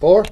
Four?